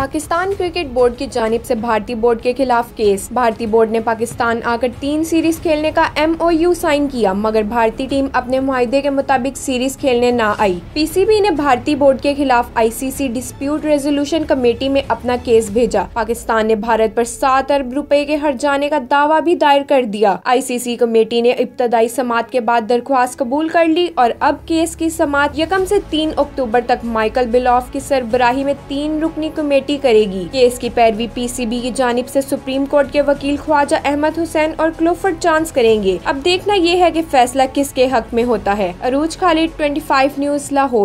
Pakistan cricket board की जानब से भारतीय बोर्ड के खिलाफ केस। भारतीय बोर्ड ने पाकिस्तान आकर तीन सीरीज़ खेलने का एमओयू साइन किया, मगर भारतीय टीम अपने माहे के मुताबिक सीरीज़ खेलने न आई। पीसीबी ने भारतीय बोर्ड के खिलाफ आईसीसी डिस्प्यूट रेजोल्यूशन कमेटी में अपना केस भेजा। पाकिस्तान ने भारत पर सात अरब रुपए के हर जाने का दावा भी दायर कर दिया। आईसीसी कमेटी ने इब्तदाई समात के बाद दरख्वास्त कबूल कर ली, और अब केस की समात यकम ऐसी तीन अक्टूबर तक माइकल बिलॉफ की सरबराही में तीन रुकनी कमेटी करेगी। केस की पैरवी पीसीबी की जानब से सुप्रीम कोर्ट के वकील ख्वाजा अहमद हुसैन और क्लोफर्ड चांस करेंगे। अब देखना यह है कि फैसला किसके हक में होता है। अरूज खालिद 25 न्यूज़, लाहौर।